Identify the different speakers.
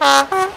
Speaker 1: Ajá.